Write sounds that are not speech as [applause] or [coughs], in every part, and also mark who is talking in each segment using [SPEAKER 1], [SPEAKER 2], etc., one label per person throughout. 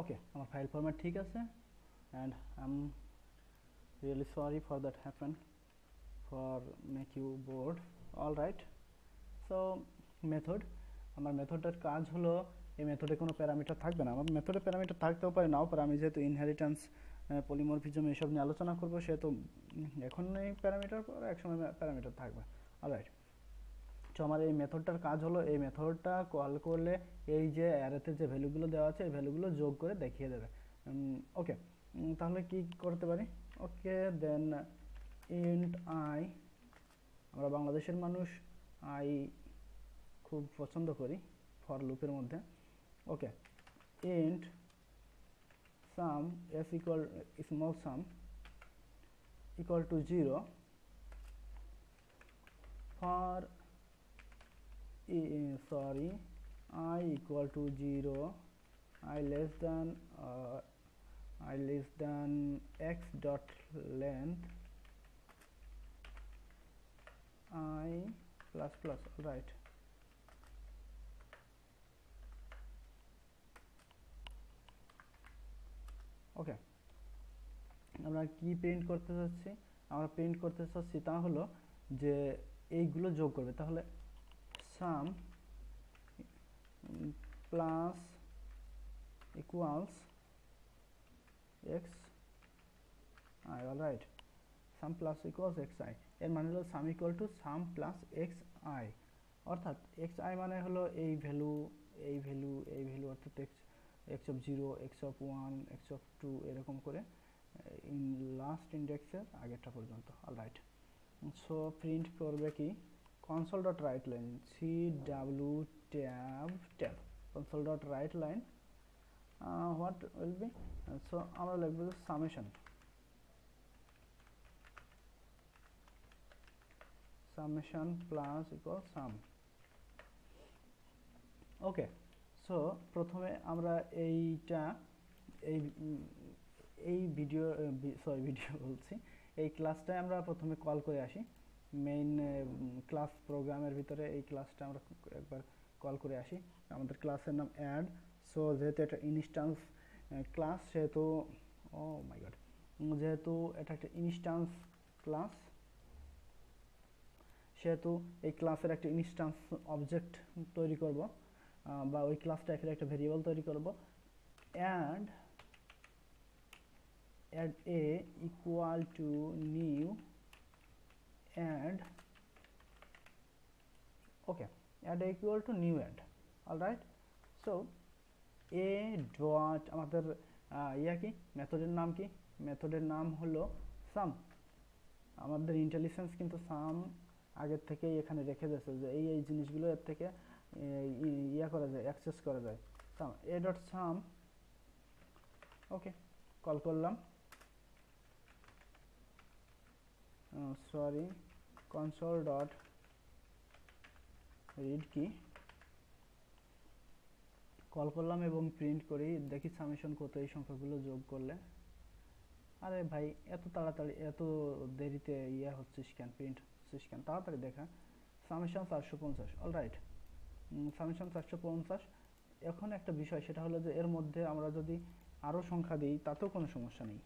[SPEAKER 1] ওকে আমার file format ঠিক আছে and I am really sorry for that happen for make you bored all right so method আমার মেথডের কাজ হলো, এই মেথডে কোনো প্যারামিটার থাকবে না। আমার মেথডে প্যারামিটার থাকতেও পারে নাও পারে আমি যেহেতু ইনহেরিটেন্স পলিমরফিজম এসব নিয়ে আলোচনা করব, সেহেতু এখন এই প্যারামিটার পর একসময় প্যারামিটার থাকবে। অলরাইট তো আমার এই মেথডটার কাজ হলো, এই মেথডটা কল করলে এই যে অ্যারেতে যে ভ্যালুগুলো দেওয়া আছে, এই ভ্যালুগুলো যোগ করে দেখিয়ে দেবে। ওকে তাহলে কি করতে পারি? ওকে দেন ইন্ট আই আমরা বাংলাদেশের মানুষ আই খুব পছন্দ করি ফর লুপের মধ্যে। Okay int sum s equal small sum equal to zero for sorry i equal to 0 i less than uh, i less than x dot length i plus plus all right okay আমরা কি print করতে চাচ্ছি আমরা print করতে চাচ্ছি তা হলো যে এইগুলো যোগ করবে তাহলে sum plus equals x i all right sum plus equals xi এর মানে হলো sum equal to sum plus xi অর্থাৎ xi মানে হলো এই ভ্যালু এই ভ্যালু এই ভ্যালু অর্থাৎ x x of 0 x of 1 x of 2 এরকম করে ইন লাস্ট ইন্ডেক্সের আগেরটা পর্যন্ত অল রাইট সো প্রিন্ট করবে কি? Console dot write line cw tab tab console dot write line uh, what will be uh, so আমরা লিখব summation summation plus equal sum okay so প্রথমে আমরা এইটা এই এই ভিডিও সরি ভিডিও বলছি এই ক্লাসটায় আমরা প্রথমে কল করে আসি মেইন ক্লাস প্রোগ্রামের ভিতরে এই ক্লাসটা আমরা একবার কল করে আসি। আমাদের ক্লাসের নাম অ্যাড সো যেহেতু এটা ইনস্টান্স ক্লাস সেহেতু ও মাই গড যেহেতু এটা একটা ইনস্টান্স ক্লাস সেহেতু এই ক্লাসের একটা ইনস্টান্স অবজেক্ট তৈরি করব বা ওই ক্লাসটা এখানে একটা ভেরিয়েবল তৈরি করব। Add add a equal to new add, okay, add equal to new add, all right? So, a dot, আমাদের ইয়া কি? মেথডের নাম কি? মেথডের নাম হলো সাম আমাদের ইন্টেলিজেন্স কিন্তু সাম আগের থেকেই এখানে রেখে দিয়েছে যে এই এই জিনিসগুলো এর থেকে ইয়া করা যায় অ্যাক্সেস করা যায়। Sum a dot sum okay call করলাম। সরি console dot read কি কল করলাম এবং প্রিন্ট করি। দেখি সামেশন কত, এই সংখ্যাগুলো যোগ করলে। আরে ভাই, এত তাড়াতাড়ি, এত দেরিতে ইয়ে হচ্ছিস কেন প্রিন্ট হচ্ছিস কেন তাড়াতাড়ি দেখা। সামেশন চারশো পঞ্চাশ অল রাইট সামেশন চারশো পঞ্চাশ। এখন একটা বিষয়, সেটা হলো যে এর মধ্যে আমরা যদি আরও সংখ্যা দিই, তাতেও কোনো সমস্যা নেই।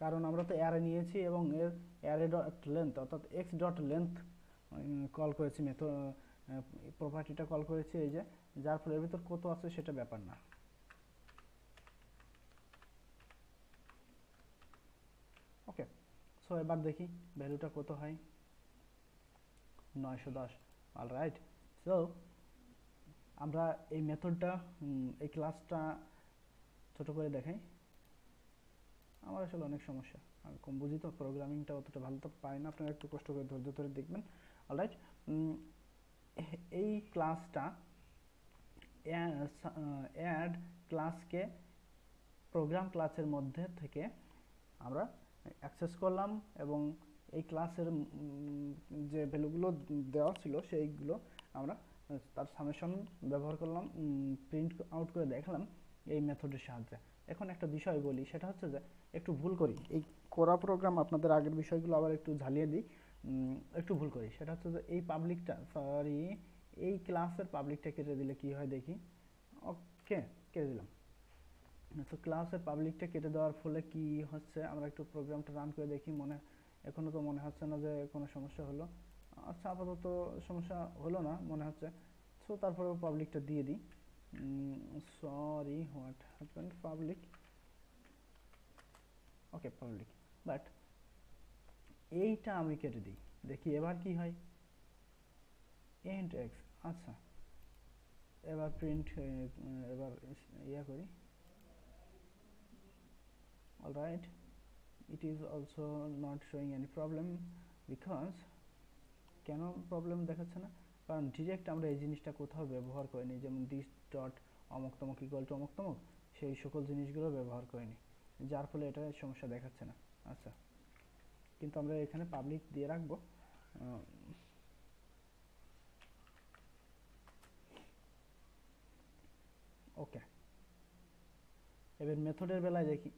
[SPEAKER 1] কারণ আমরা তো অ্যারে নিয়েছি এবং এর অ্যারে ডট লেন্থ অর্থাৎ এক্স ডট লেন্থ কল করেছি মেথড প্রপার্টিটা কল করেছি এই যে, যার ফলে এর ভিতর কত আছে সেটা ব্যাপার না। ওকে সো এবার দেখি ভ্যালুটা কত হয়। নয়শো দশ অল রাইট সো আমরা এই মেথডটা এই ক্লাসটা ছোট করে দেখাই। আমার আসলে অনেক সমস্যা। আমি কম বুঝি তো প্রোগ্রামিংটা অতটা ভালো তো পাই না। আপনারা একটু কষ্ট করে ধৈর্য ধরে দেখবেন। অলরাইট এই ক্লাসটা অ্যাড ক্লাসকে প্রোগ্রাম ক্লাসের মধ্যে থেকে আমরা অ্যাক্সেস করলাম এবং এই ক্লাসের যে ভ্যালুগুলো দেওয়া ছিল, সেইগুলো আমরা তার সামেশন ব্যবহার করলাম প্রিন্ট আউট করে দেখালাম এই মেথডের সাহায্যে। এখন একটা বিষয় বলি, সেটা হচ্ছে যে একটু ভুল করি। এই কোরা প্রোগ্রাম আপনাদের আগের বিষয়গুলো আবার একটু ঝালিয়ে দিই। একটু ভুল করি। সেটা হচ্ছে যে এই পাবলিকটা সরি এই ক্লাসের পাবলিকটা কেটে দিলে কি হয় দেখি? ওকে কেটে দিলাম। তো ক্লাসের পাবলিকটা কেটে দেওয়ার ফলে কি হচ্ছে? আমরা একটু প্রোগ্রামটা রান করে দেখি মনে, এখনও তো মনে হচ্ছে না যে কোনো সমস্যা হলো। আচ্ছা আপাতত সমস্যা হলো না, মনে হচ্ছে। সো তারপরে পাবলিকটা দিয়ে দিই। Sorry what happened public okay public but এইটা আমি কেটে দিই। দেখি এবার কি হয়? এন্ড এক্স আচ্ছা। এবার প্রিন্ট এবার ইয়া করি। Alright, it is also not showing any problem because কেন প্রবলেম দেখাচ্ছে না? কারণ ডিরেক্ট আমরা এই জিনিসটা কোথাও ব্যবহার করিনি। যেমন দিস ডট অমুক তমক ইকুয়াল টু অমুক তমক, সেই সকল জিনিসগুলো ব্যবহার করিনি। যার ফলে এটা সমস্যা দেখাচ্ছে না। আচ্ছা। কিন্তু আমরা এখানে পাবলিক দিয়ে রাখব। ওকে এবার মেথডের বেলায় দেখি।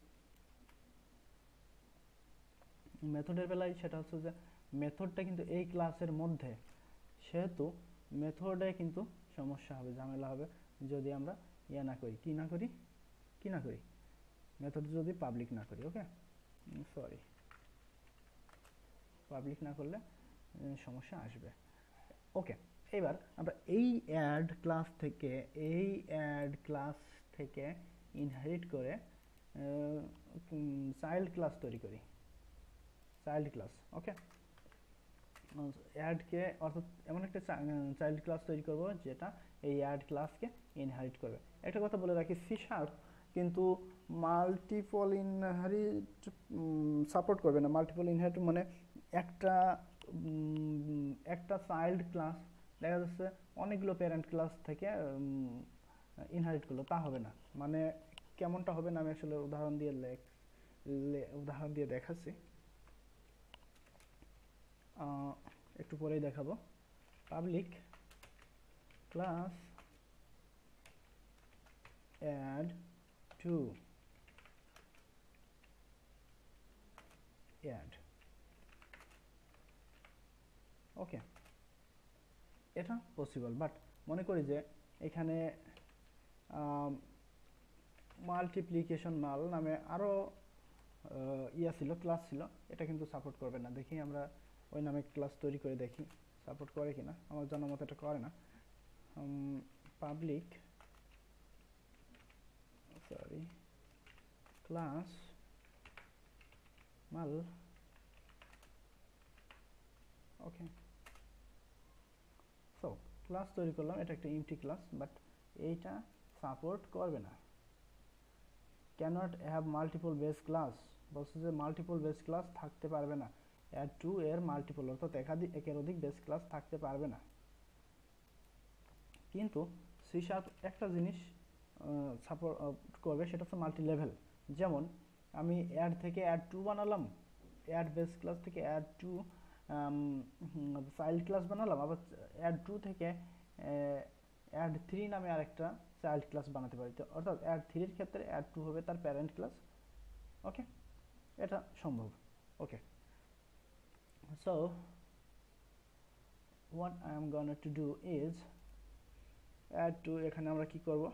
[SPEAKER 1] মেথডের বেলায় সেটা হচ্ছে যে মেথডটা কিন্তু এই ক্লাসের মধ্যে, সেহেতু মেথডে কিন্তু সমস্যা হবে, ঝামেলা হবে, যদি আমরা ইয়ে না করি। কি না করি? কি না করি? মেথড যদি পাবলিক না করি ওকে সরি পাবলিক না করলে সমস্যা আসবে। ওকে এবার আমরা এই অ্যাড ক্লাস থেকে, এই অ্যাড ক্লাস থেকে ইনহেরিট করে চাইল্ড ক্লাস তৈরি করি। চাইল্ড ক্লাস ওকে অ্যাডকে অর্থাৎ এমন একটা চাইল্ড ক্লাস তৈরি করব, যেটা এই অ্যাড ক্লাসকে ইনহারিট করবে। একটা কথা বলে রাখি সি শার্প কিন্তু মাল্টিপল ইনহারিট সাপোর্ট করবে না। মাল্টিপল ইনহারিট মানে একটা একটা চাইল্ড ক্লাস দেখা যাচ্ছে অনেকগুলো প্যারেন্ট ক্লাস থেকে ইনহারিট করল, তা হবে না। মানে কেমনটা হবে না আমি আসলে উদাহরণ দিয়ে লেখ উদাহরণ দিয়ে দেখাচ্ছি। একটু পরেই দেখাবো। Public class add two add okay এটা পসিবল বাট মনে করি যে এখানে মাল্টিপ্লিকেশন মাল নামে আরও ইয়া ছিল ক্লাস ছিল, এটা কিন্তু সাপোর্ট করবে না। দেখি আমরা ওই নামে ক্লাস তৈরি করে দেখি সাপোর্ট করে কিনা। আমার জানার মতো এটা করে না। পাবলিক সরি ক্লাস মাল ওকে সো ক্লাস তৈরি করলাম, এটা একটা ইমটি ক্লাস বাট এইটা সাপোর্ট করবে না। Can't have multiple base class বলছে যে মাল্টিপল বেস ক্লাস থাকতে পারবে না। অ্যাড টু এর মাল্টিপল অর্থাৎ একাধিক, একের অধিক বেস ক্লাস থাকতে পারবে না। কিন্তু সি শার্প একটা জিনিস সাপোর্ট করবে, সেটা হচ্ছে মাল্টি লেভেল যেমন আমি অ্যাড থেকে অ্যাড টু বানালাম অ্যাড বেস ক্লাস থেকে অ্যাড টু চাইল্ড ক্লাস বানালাম, আবার অ্যাড টু থেকে অ্যাড থ্রি নামে আরেকটা চাইল্ড ক্লাস বানাতে পারি। তো অর্থাৎ অ্যাড থ্রির ক্ষেত্রে অ্যাড টু হবে তার প্যারেন্ট ক্লাস ওকে এটা সম্ভব ওকে so, what I am gonna to do is, add to এখানে আমরা কি করব?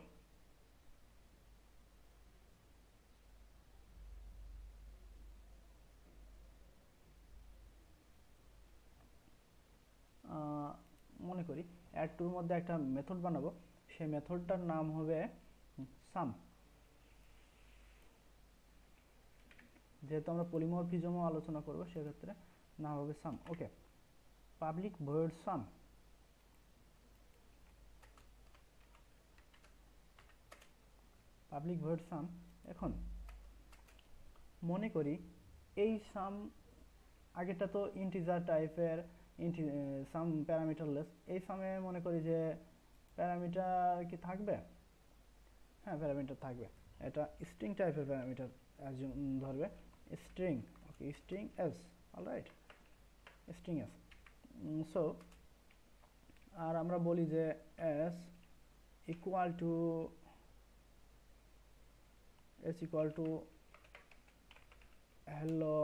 [SPEAKER 1] মনে করি অ্যাড টুর মধ্যে একটা মেথড বানাবো। সেই মেথডটার নাম হবে সাম যেহেতু আমরা পলিমরফিজমও আলোচনা করব, সেক্ষেত্রে নাম হবে sum okay public void sum public void sum এখন মনে করি, এই সাম আগেটা তো ইন্টিজার টাইপের ইন্টি সাম প্যারামিটারলেস এই সামে মনে করি যে প্যারামিটার কি থাকবে? হ্যাঁ প্যারামিটার থাকবে। এটা স্ট্রিং টাইপের প্যারামিটার ধরবে। String okay string s alright string s so আর আমরা বলি যে s equal to s equal to hello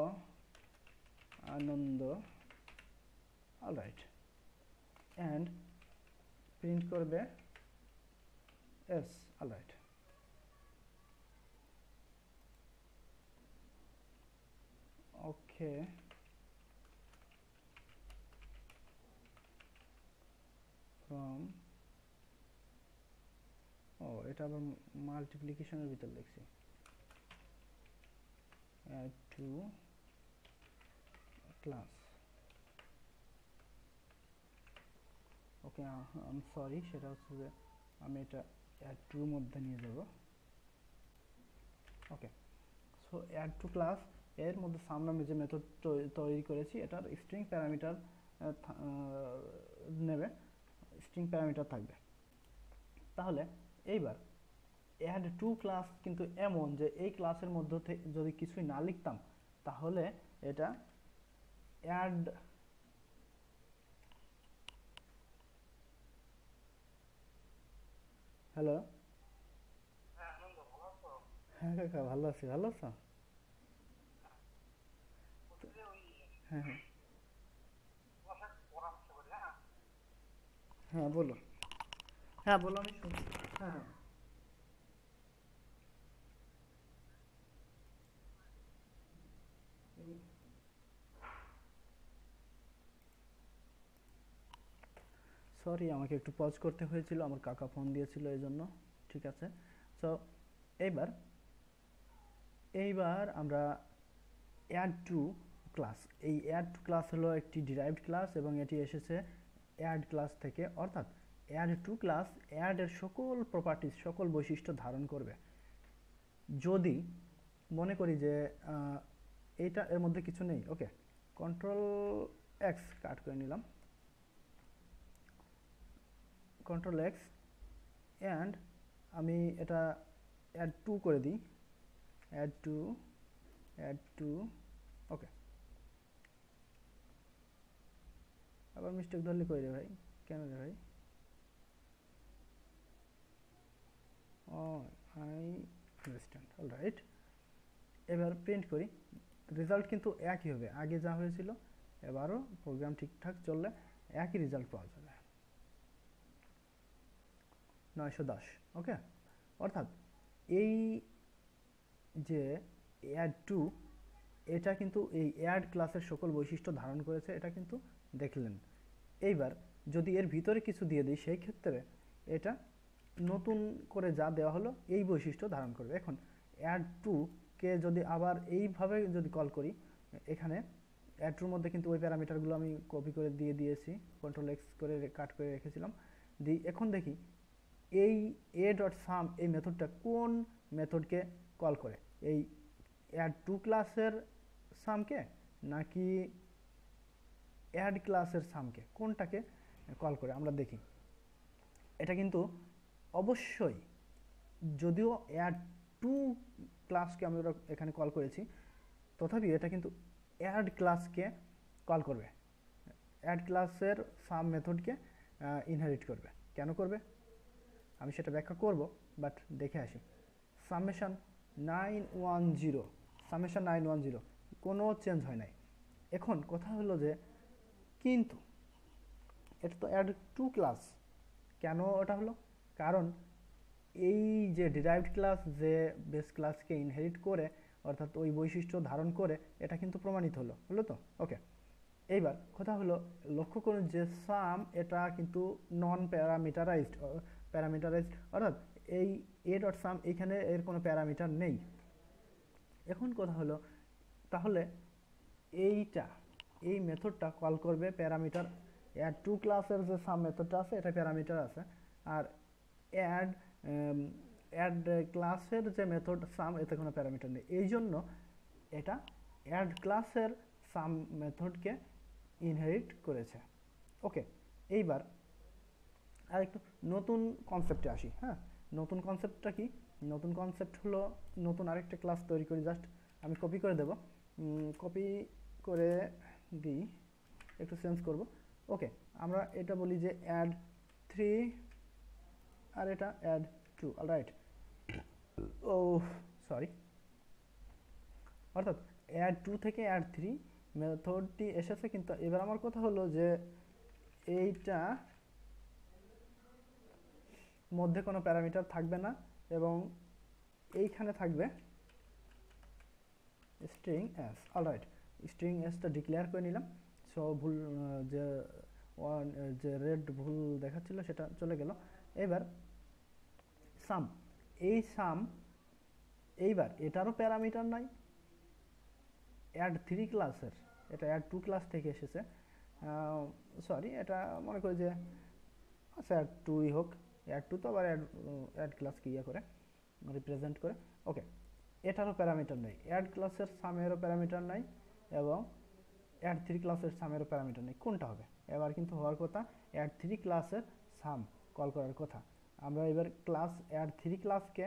[SPEAKER 1] Anand alright and print করবে এস অলরাইট ওকে ফ্রম ও, এটা আবার মাল্টিপ্লিকেশনের ভিতর লিখছি। Two class okay um sorry সেটা হচ্ছে যে আমি এটা অ্যাড টুর মধ্যে নিয়ে যাব। Okay so add two class এর মধ্যে সামনে আমি যে মেথড তৈরি করেছি, এটার স্ট্রিং প্যারামিটার নেবে স্ট্রিং প্যারামিটার থাকবে। তাহলে এইবার অ্যাড টু ক্লাস কিন্তু এমন যে এই ক্লাসের মধ্যে যদি কিছুই না লিখতাম, তাহলে এটা অ্যাড হ্যালো। হ্যাঁ কাকা ভালো আছি ভালো আছো? হ্যাঁ হ্যাঁ? হ্যাঁ বলো। হ্যাঁ বলো আমি শুনছি। হ্যাঁ হ্যাঁ। সরি আমাকে একটু পজ করতে হয়েছিল, আমার কাকা ফোন দিয়েছিল এই জন্য ঠিক আছে? সো এইবার এইবার আমরা অ্যাড টু ক্লাস এই অ্যাড টু ক্লাস হলো একটি ডিরাইভড ক্লাস এবং এটি এসেছে অ্যাড ক্লাস থেকে, অর্থাৎ অ্যাড টু ক্লাস অ্যাডের সকল প্রপার্টিজ সকল বৈশিষ্ট্য ধারণ করবে। যদি মনে করি যে এইটা এর মধ্যে কিছু নেই ওকে কন্ট্রোল এক্স কাট করে নিলাম। কন্ট্রোল এক্স অ্যান্ড আমি এটা অ্যাড টু করে দিই। Add two add two okay আবার মিস্টেক ধরলে কই রে ভাই? কেন রে ভাই? Oh I understand all right এবার প্রিন্ট করি। রেজাল্ট কিন্তু একই হবে। আগে যা হয়েছিল, এবারও প্রোগ্রাম ঠিকঠাক চললে একই রেজাল্ট পাওয়া যাবে। নয়শো দশ ওকে অর্থাৎ এই যে অ্যাড টু এটা কিন্তু এই অ্যাড ক্লাসের সকল বৈশিষ্ট্য ধারণ করেছে, এটা কিন্তু দেখলেন। এইবার যদি এর ভিতরে কিছু দিয়ে দিই, সেই ক্ষেত্রে এটা নতুন করে যা দেওয়া হলো, এই বৈশিষ্ট্য ধারণ করবে। এখন অ্যাড টু কে যদি আবার এইভাবে যদি কল করি, এখানে অ্যাড টুর মধ্যে কিন্তু ওই প্যারামিটারগুলো আমি কপি করে দিয়ে দিয়েছি কন্ট্রোল এক্স করে কাট করে রেখেছিলাম। দিই এখন দেখি এই এ ডট সাম এই মেথডটা কোন মেথডকে কল করে? এই অ্যাড টু ক্লাসের সামকে নাকি অ্যাড ক্লাসের সামকে কোনটাকে কল করে? আমরা দেখি। এটা কিন্তু অবশ্যই যদিও অ্যাড টু ক্লাসকে আমরা এখানে কল করেছি, তথাপি এটা কিন্তু অ্যাড ক্লাসকে কল করবে। অ্যাড ক্লাসের সাম মেথডকে ইনহেরিট করবে। কেন করবে? আমি সেটা ব্যাখ্যা করব বাট দেখে আসি। Summation nine one zero summation nine one zero কোনো চেঞ্জ হয় নাই। এখন কথা হলো যে, কিন্তু এটা তো অ্যাড টু ক্লাস কেন ওটা হলো? কারণ এই যে ডিরাইভড ক্লাস যে বেস ক্লাসকে ইনহেরিট করে, অর্থাৎ ওই বৈশিষ্ট্য ধারণ করে, এটা কিন্তু প্রমাণিত হলো। হলো তো? ওকে এইবার কথা হলো, লক্ষ্য করুন যে সাম এটা কিন্তু নন প্যারামিটারাইজড প্যারামিটারাইজড অর্থাৎ এই এ ডট সাম এখানে এর কোনো প্যারামিটার নেই। এখন কথা হলো, তাহলে এইটা, এই মেথডটা কল করবে প্যারামিটার অ্যাড টু ক্লাসের যে সাম মেথডটা আছে, এটা প্যারামিটার আছে, আর অ্যাড অ্যাড ক্লাসের যে মেথড সাম এতে কোনো প্যারামিটার নেই। এই জন্য এটা অ্যাড ক্লাসের সাম মেথডকে ইনহেরিট করেছে। ওকে এইবার আর একটু নতুন কনসেপ্টে আসি হ্যাঁ? নতুন কনসেপ্টটা কি? নতুন কনসেপ্ট হলো নতুন আরেকটা ক্লাস তৈরি করি জাস্ট আমি কপি করে দেব। কপি করে দিই, একটু চেঞ্জ করব। ওকে আমরা এটা বলি যে অ্যাড থ্রি আর এটা add two all right oh sorry অর্থাৎ অ্যাড টু থেকে অ্যাড থ্রি মেথডটি এসেছে, কিন্তু এবার আমার কথা হলো যে এইটা মধ্যে কোনো প্যারামিটার থাকবে না এবং এইখানে থাকবে স্ট্রিং এস অলরাইট স্ট্রিং এসটা ডিক্লেয়ার করে নিলাম। সো ভুল যে ওয়ান যে রেড ভুল দেখাচ্ছিল সেটা চলে গেল। এবার সাম এই সাম এইবার এটারও প্যারামিটার নাই। অ্যাড থ্রি ক্লাসের এটা অ্যাড টু ক্লাস থেকে এসেছে। সরি এটা মনে করি যে আচ্ছা অ্যাড টুই হোক। অ্যাড টু তো আবার অ্যাড অ্যাড ক্লাসকে ইয়ে করে? রিপ্রেজেন্ট করে। ওকে এটারও প্যারামিটার নেই। অ্যাড ক্লাসের সামেরও প্যারামিটার নাই এবং অ্যাড থ্রি ক্লাসের সামেরও প্যারামিটার নেই। কোনটা হবে? এবার কিন্তু হওয়ার কথা অ্যাড থ্রি ক্লাসের সাম কল করার কথা। আমরা এবার ক্লাস অ্যাড থ্রি ক্লাসকে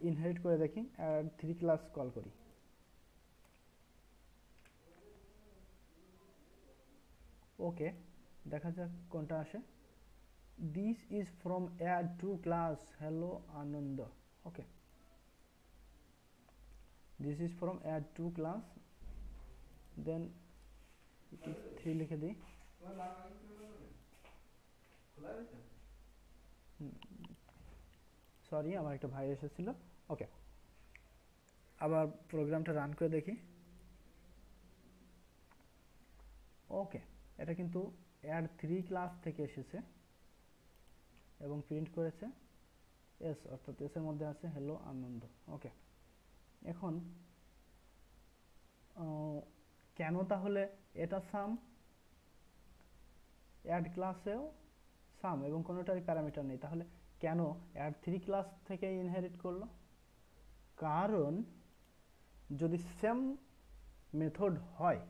[SPEAKER 1] ইনহেরিট করে দেখি। অ্যাড থ্রি ক্লাস কল করি। ওকে দেখা যাক কোনটা আসে। This is from add two class hello Anand okay this is from add two class then three লিখে দিই। সরি আমার একটা ভাই এসেছিল। ওকে আবার প্রোগ্রামটা রান করে দেখি। ওকে এটা কিন্তু অ্যাড থ্রি ক্লাস থেকে এসেছে। এবং প্রিন্ট করেছে এস অর্থাৎ এসের মধ্যে আছে হ্যালো আনন্দ ওকে এখন কেন তাহলে এটা সাম অ্যাড ক্লাসেও সাম এবং কোনোটারই প্যারামিটার নেই, তাহলে কেন অ্যাড থ্রি ক্লাস থেকে ইনহেরিট করল? কারণ যদি সেম মেথড হয়,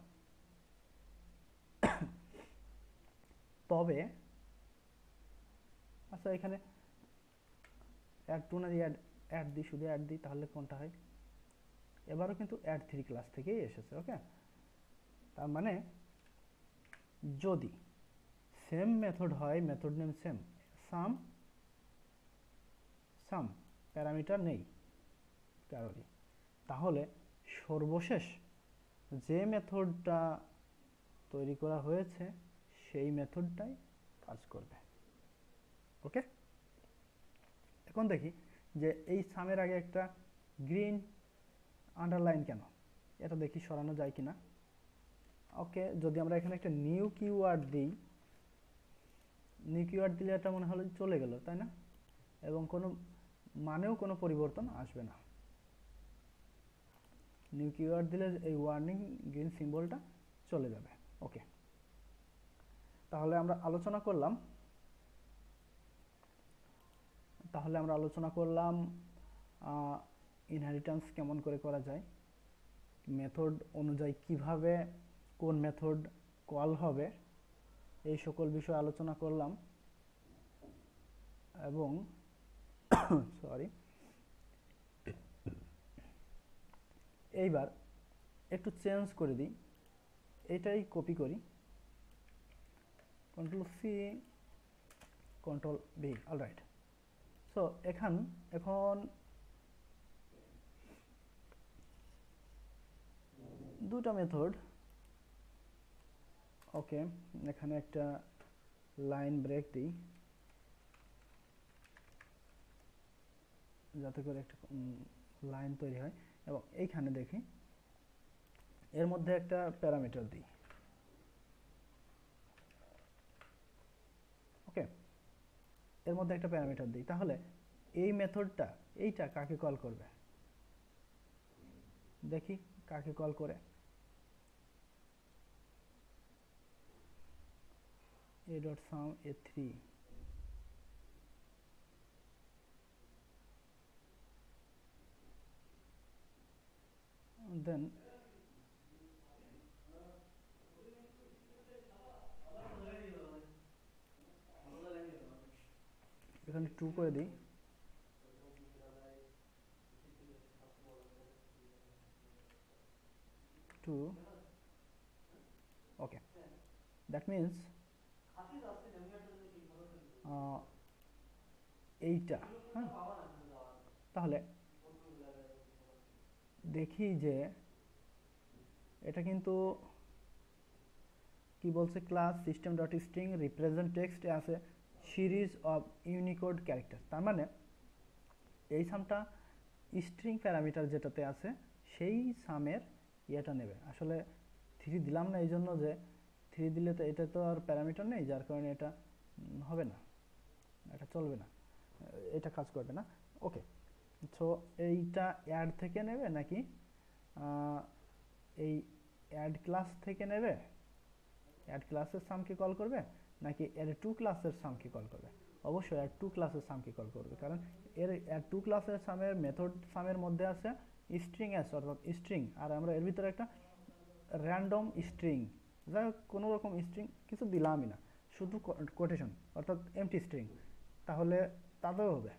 [SPEAKER 1] [coughs] তবে আচ্ছা এখানে অ্যাড টু না অ্যাড অ্যাড দিই শুধু অ্যাড দিই তাহলে কোনটা হয়? এবারও কিন্তু অ্যাড থ্রি ক্লাস থেকেই এসেছে ওকে তার মানে যদি সেম মেথড হয় method name same sum sum parameter নেই কারোরই তাহলে সর্বশেষ যে মেথডটা তৈরি করা হয়েছে, সেই মেথডটাই কাজ করবে। ওকে? এখন দেখি যে এই সামের আগে একটা গ্রিন আন্ডারলাইন কেন? এটা দেখি সরানো যায় কিনা। ওকে, যদি আমরা এখানে একটা নিউ কিওয়ার্ড দিই, নিউ কিওয়ার্ড দিলে এটা মনে হলো চলে গেল, তাই না? এবং কোনো মানেও কোনো পরিবর্তন আসবে না। নিউ কিওয়ার্ড দিলে এই ওয়ার্নিং গ্রিন সিম্বলটা চলে যাবে। ওকে, তাহলে আমরা আলোচনা করলাম তাহলে আমরা আলোচনা করলাম ইনহেরিটেন্স কেমন করে করা যায় মেথড অনুযায়ী কীভাবে, কোন মেথড কল হবে, এই সকল বিষয় আলোচনা করলাম এবং [coughs] সরি এইবার একটু চেঞ্জ করে দিই, এটাই কপি করি control C control B alright so এখান, এখন দুটা মেথড ওকে এখানে একটা লাইন ব্রেক দিই। যাতে করে একটা লাইন তৈরি হয়। এবং এইখানে দেখি, এর মধ্যে একটা প্যারামিটার দিই ওকে এর মধ্যে একটা প্যারামিটার দিই। তাহলে এই মেথডটা, এইটা কাকে কল করবে? দেখি কাকে কল করে। A dot sum a3 and then এখানে টু করে দিই। টু ওকে দ্যাট আহ, এইটা হ্যাঁ? তাহলে দেখি যে এটা কিন্তু কি বলছে? Class system dot string represent টেক্সটে আছে। Series of Unicode character. তার মানে এই সামটা স্ট্রিং প্যারামিটার যেটাতে আছে, সেই সামের ইয়েটা নেবে। আসলে থ্রি দিলাম না এই জন্য যে থ্রি দিলে তো এটা তো আর প্যারামিটার নেই, যার কারণে এটা হবে না। এটা চলবে না। এটা কাজ করবে না। ওকে। সো এইটা অ্যাড থেকে নেবে নাকি এই অ্যাড ক্লাস থেকে নেবে? অ্যাড ক্লাসের সামকে কল করবে? নাকি এর টু ক্লাসের সামকে কল করবে? অবশ্যই অ্যাড টু ক্লাসের সামকে কল করবে? কারণ এর অ্যাড টু ক্লাসের সামের মেথড সামের মধ্যে আছে স্ট্রিং এস অর্থাৎ স্ট্রিং আর আমরা এর ভিতরে একটা র্যান্ডম স্ট্রিং হোক, কোনো রকম স্ট্রিং কিছু দিলামই না, শুধু কোটেশন অর্থাৎ এমটি স্ট্রিং তাহলে তাতেও হবে।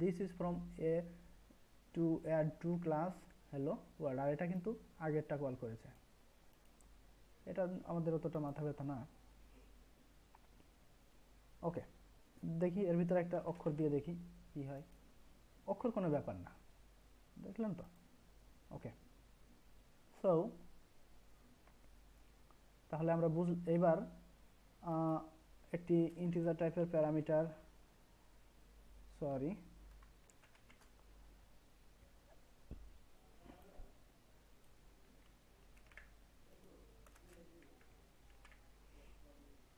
[SPEAKER 1] This is from A two add two class hello word আর এটা কিন্তু আগেরটা কল করেছে। এটা আমাদের অতটা মাথা ব্যথা না। ওকে দেখি, এর ভিতরে একটা অক্ষর দিয়ে দেখি কি হয়। অক্ষর কোনো ব্যাপার না। দেখলেন তো? ওকে সো তাহলে আমরা বুঝ, এবার একটি ইন্টিজার টাইপের প্যারামিটার সরি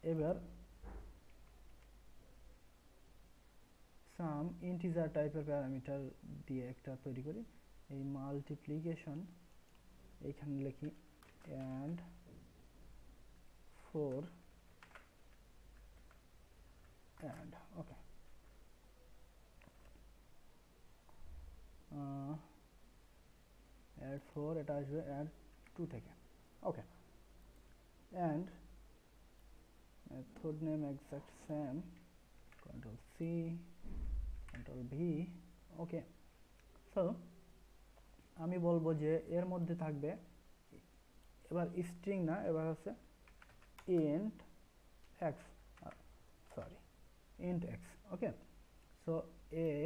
[SPEAKER 1] এবার সাম ইন্টিজার টাইপের প্যারামিটার দিয়ে একটা তৈরি করি। এই মাল্টিপ্লিকেশন এইখানে লিখি and four and okay add four এটা আসবে অ্যাড টু থেকে okay and method name exact same control c control v okay so আমি বলব যে এর মধ্যে থাকবে এবার স্ট্রিং না এবার হচ্ছে int x sorry int x okay so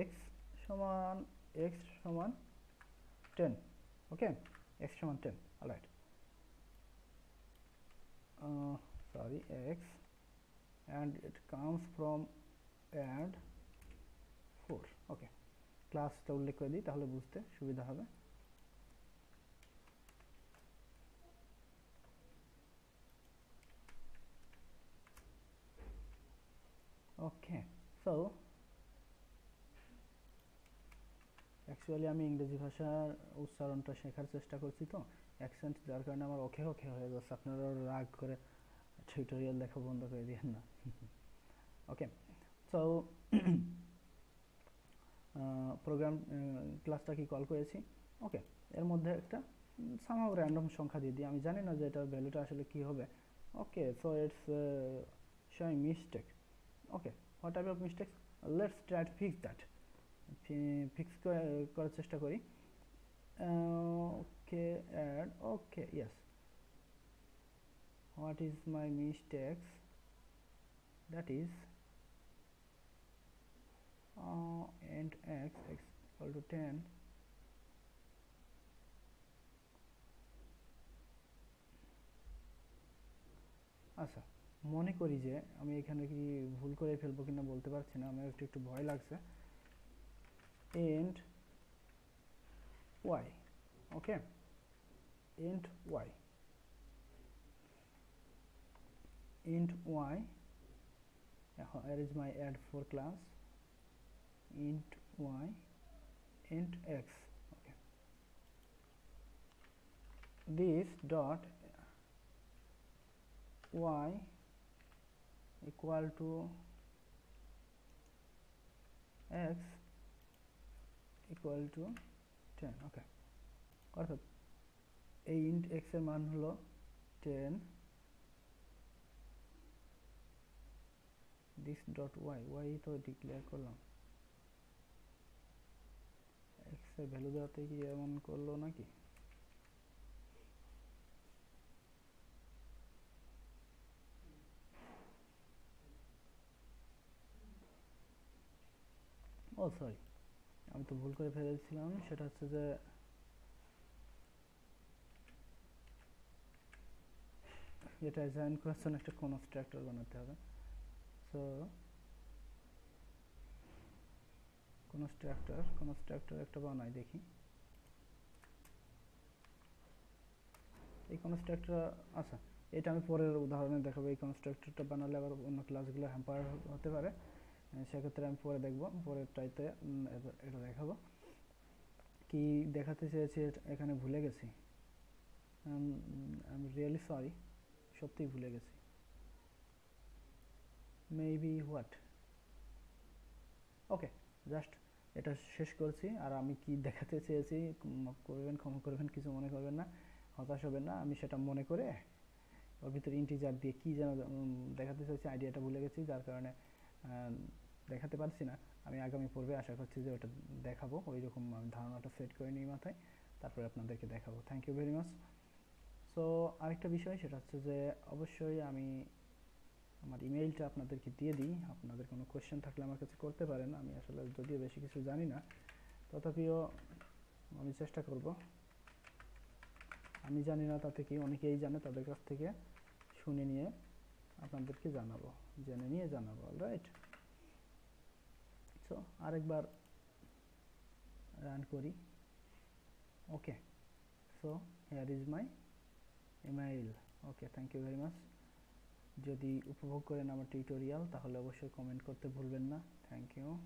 [SPEAKER 1] x সমান x সমান 10 ওকে x সমান 10 alright sorry x and it comes from add 4 okay ক্লাসটা উল্লেখ করে দিই, তাহলে বুঝতে সুবিধা হবে। ওকে সো অ্যাকচুয়ালি আমি ইংরেজি ভাষার উচ্চারণটা শেখার চেষ্টা করছি তো। অ্যাকসেন্ট যার কারণে আমার ওকে ওকে হয়ে যাচ্ছে। আপনারাও রাগ করে টিউটোরিয়াল দেখা, বন্ধ করে দিয়েন না। ওকে সো প্রোগ্রাম ক্লাসটা কি কল করেছি? ওকে এর মধ্যে একটা সামহাও র্যান্ডম সংখ্যা দিয়ে দিই। আমি জানি না যে এটার ভ্যালুটা আসলে কি হবে। Okay so it's showing mistake okay, what type of mistakes? Let's try to fix that fix করার চেষ্টা করি। Okay add okay yes what is my mistakes? That is uh, and x x equal to 10 আচ্ছা মনে করি যে আমি এখানে কি ভুল করে ফেলব কিনা বলতে পারছি না আমার একটু একটু ভয় লাগছে। And Y okay and Y int y uh, here is my add for class int y int x okay this dot y equal to x equal to 10 okay অর্থাৎ এই int x এর মান হলো 10 this dot y y তো declare করলাম। X এর value দেওয়াতে কি এমন করল নাকি? ও সরি আমি তো ভুল করে ফেলেছিলাম। সেটা হচ্ছে যে এটা অ্যাসাইন করার জন্য একটা কনস্ট্রাক্টর বানাতে হবে। সো কনস্ট্রাক্টর কনস্ট্রাক্টর একটা বানাই দেখি। এই কনস্ট্রাক্টর আচ্ছা এটা আমি পরের উদাহরণে দেখাবো। এই কনস্ট্রাক্টরটা বানালে আবার অন্য ক্লাসগুলো হ্যাম্পার হতে পারে। সেক্ষেত্রে আমি পরে দেখব। পরের টাইতে এটা দেখাবো। কি দেখাতে চেয়েছি এখানে ভুলে গেছি। আমি রিয়েলি সরি সত্যিই ভুলে গেছি। মেবি হোয়াট ওকে জাস্ট এটা শেষ করছি। আর আমি কি দেখাতে চেয়েছি করবেন, ক্ষমা করবেন, কিছু মনে করবেন না, হতাশ হবেন না, আমি সেটা মনে করে ওর ভিতরে ইন্টিজার দিয়ে কি যেন দেখাতে চাইছি আইডিয়াটা ভুলে গেছি, যার কারণে দেখাতে পারছি না। আমি আগামী পর্বে আশা করছি যে ওটা দেখাবো, ওই রকম ধারণাটা সেট করে নিই মাথায়, তারপরে আপনাদেরকে দেখাবো। Thank you very much so আরেকটা বিষয়, সেটা হচ্ছে যে, অবশ্যই আমি আমার ইমেইলটা আপনাদেরকে দিয়ে দিই। আপনাদের কোনো কোয়েশ্চেন থাকলে আমার কাছে করতে পারেন। আমি আসলে যদিও বেশি কিছু জানি না, তথাপিও আমি চেষ্টা করব। আমি জানি না, তাতে কি অনেকেই জানে, তাদের কাছ থেকে শুনে নিয়ে আপনাদেরকে জানাব, জেনে নিয়ে জানাব রাইট সো আরেকবার রান করি। Okay so here is my email okay thank you very much যদি উপভোগ করেন আমার টিউটোরিয়াল তাহলে অবশ্যই কমেন্ট করতে ভুলবেন না। Thank you